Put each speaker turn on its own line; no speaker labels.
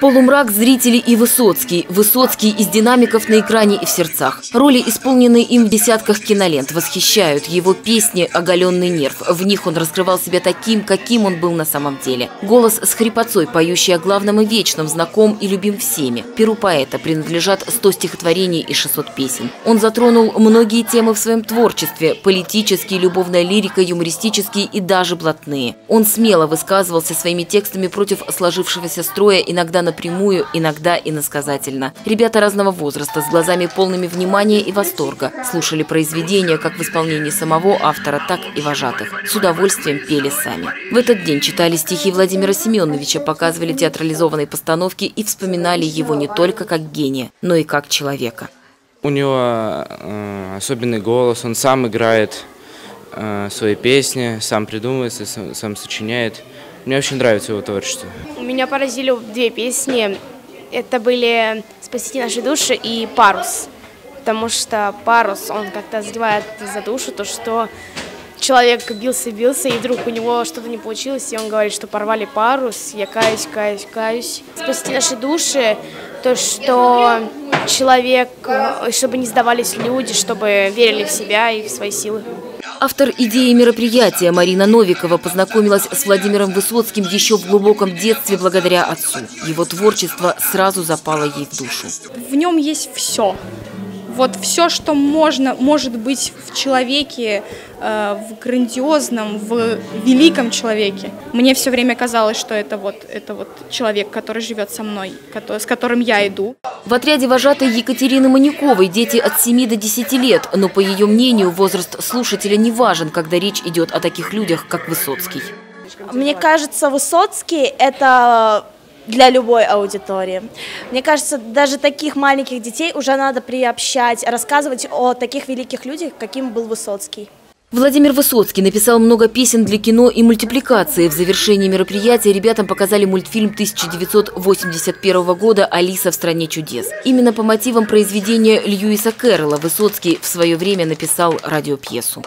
Полумрак, зрители и Высоцкий. Высоцкий из динамиков на экране и в сердцах. Роли, исполненные им в десятках кинолент, восхищают. Его песни «Оголенный нерв». В них он раскрывал себя таким, каким он был на самом деле. Голос с хрипотцой, поющий о главном и вечном, знаком и любим всеми. Перу поэта принадлежат 100 стихотворений и 600 песен. Он затронул многие темы в своем творчестве – политические, любовная лирика, юмористические и даже блатные. Он смело высказывался своими текстами против сложившегося строя, иногда напрямую, иногда иносказательно. Ребята разного возраста, с глазами полными внимания и восторга, слушали произведения как в исполнении самого автора, так и вожатых. С удовольствием пели сами. В этот день читали стихи Владимира Семеновича, показывали театрализованные постановки и вспоминали его не только как гения, но и как человека.
У него э, особенный голос, он сам играет э, свои песни, сам придумывает, сам, сам сочиняет. Мне очень нравится его творчество.
Меня поразили две песни. Это были «Спасите наши души» и «Парус». Потому что «Парус», он как-то задевает за душу то, что человек бился-бился, и вдруг у него что-то не получилось, и он говорит, что порвали парус, я каюсь, каюсь, каюсь. Спасти наши души, то, что человек, э, чтобы не сдавались люди, чтобы верили в себя и в свои силы.
Автор идеи мероприятия Марина Новикова познакомилась с Владимиром Высоцким еще в глубоком детстве благодаря отцу. Его творчество сразу запало ей в душу.
В нем есть все. Вот все, что можно, может быть в человеке, э, в грандиозном, в великом человеке. Мне все время казалось, что это вот, это вот человек, который живет со мной, с которым я иду.
В отряде вожатой Екатерины Маняковой дети от 7 до 10 лет, но, по ее мнению, возраст слушателя не важен, когда речь идет о таких людях, как Высоцкий.
Мне кажется, Высоцкий – это для любой аудитории. Мне кажется, даже таких маленьких детей уже надо приобщать, рассказывать о таких великих людях, каким был Высоцкий.
Владимир Высоцкий написал много песен для кино и мультипликации. В завершении мероприятия ребятам показали мультфильм 1981 года «Алиса в стране чудес». Именно по мотивам произведения Льюиса Кэрролла Высоцкий в свое время написал радиопьесу.